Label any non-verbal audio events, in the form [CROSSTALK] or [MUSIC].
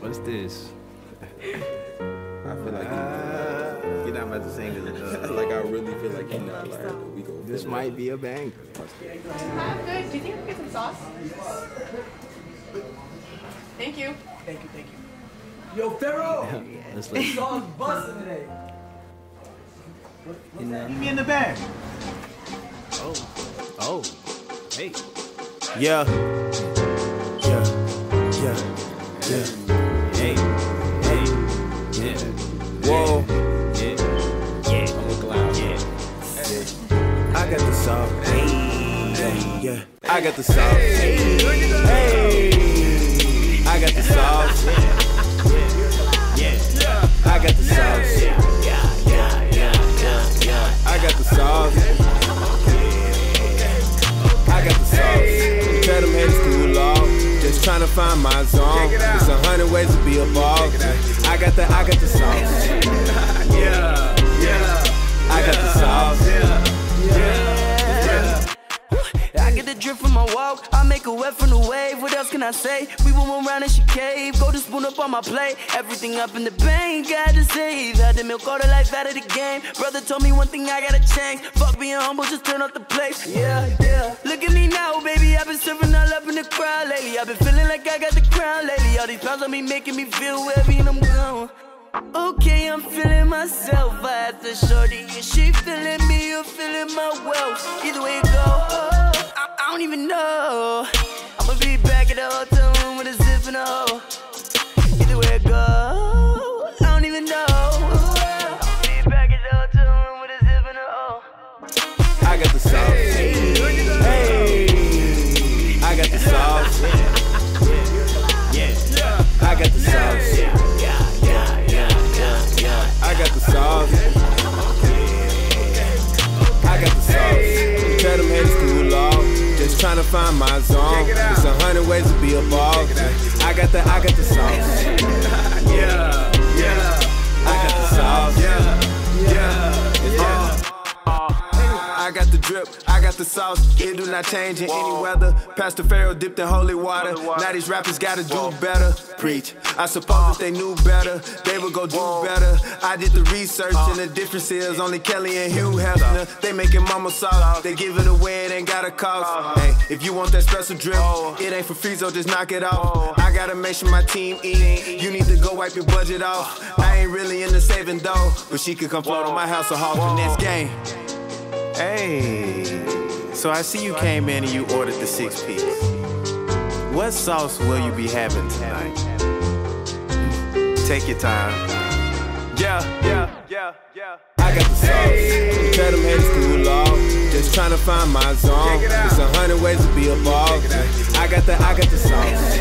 What's this? I feel like uh, you're not about to sing it. [LAUGHS] like I really feel like you're not like we go. This might be a banger. I'm good. Do you think I can get some sauce? Thank you. Thank you, thank you. Yo, Faro! [LAUGHS] Let's This let song's busting today. you know. Meet me in the bag. Oh, oh, hey. Yeah. Yeah. Yeah. Yeah. Hey, hey, yeah, Whoa. yeah, yeah. I'm a clown. Yeah, I got the sauce. Hey. Yeah. I got the sauce. Hey. I got the sauce. yeah. I got the sauce. I trying to find my zone. It's a hundred ways to be a boss. I got the, I got the sauce. [LAUGHS] Yeah, yeah. I got the sauce. Yeah, yeah. yeah. I get the drip from my walk, I make a wet from the wave. What else can I say? We went around and she cave. Golden spoon up on my plate, everything up in the bank. Got to save. Had the milk all the life out of the game. Brother told me one thing I gotta change. Fuck being humble, just turn up the place. Yeah, yeah. Look at me now, baby. I've lately. I've been feeling like I got the crown lately. All these pounds on me making me feel heavy and I'm gone. Okay, I'm feeling myself. I have to shorty, and she feeling me, you feeling my wealth. Either way it go, I, I don't even know. I'ma be back at the hotel room with a zip and a hoe. Either way it go, I don't even know. I'ma be back at the hotel room with a zip and a hoe. I got the sauce. Hey. I got the sauce. I got the sauce. I got the sauce. I got the sauce. Tell them haters cool off. Just trying to find my zone. It's a hundred ways to be a boss. I got the, I got the sauce. Yeah, yeah. I got the sauce. Yeah, yeah. I got the drip, I got the sauce. It do not change in any weather. Pastor Faro dipped in holy water. Now these rappers gotta do better. Preach. I suppose if they knew better, they would go do better. I did the research, and the difference is only Kelly and Hugh Hefner. They making mama sauce. They give it away, it ain't got a cost. Hey, if you want that special drip, it ain't for free, so just knock it off. I gotta make sure my team eat. You need to go wipe your budget off. I ain't really into saving though, but she could come float on my house or hall for next game. Hey, so I see you came in and you ordered the six piece. What sauce will you be having tonight? Take your time. Yeah, yeah, yeah, yeah. I got the sauce. Tell them haters cool off. Just trying to find my zone. It's a hundred ways to be a boss. I got the, I got the sauce.